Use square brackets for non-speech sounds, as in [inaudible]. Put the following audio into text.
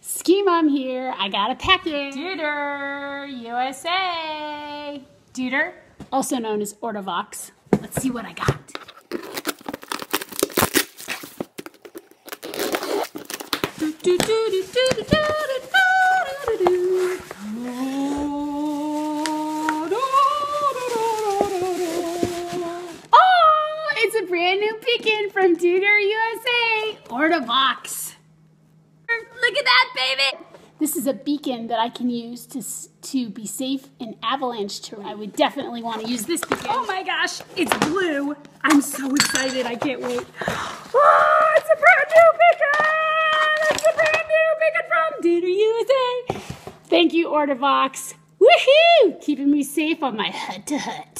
Ski Mom here. I got a package. Deuter USA. Deuter. Also known as Ortovox. Let's see what I got. Oh, it's a brand new beacon from Deuter USA. Ortovox. That, baby! This is a beacon that I can use to, to be safe in avalanche terrain. I would definitely want to use this beacon. Oh my gosh, it's blue. I'm so excited. I can't wait. [gasps] Oh, it's a brand new beacon! It's a brand new beacon from Deuter USA. Thank you, Ortovox. Woohoo! Keeping me safe on my hut to hut.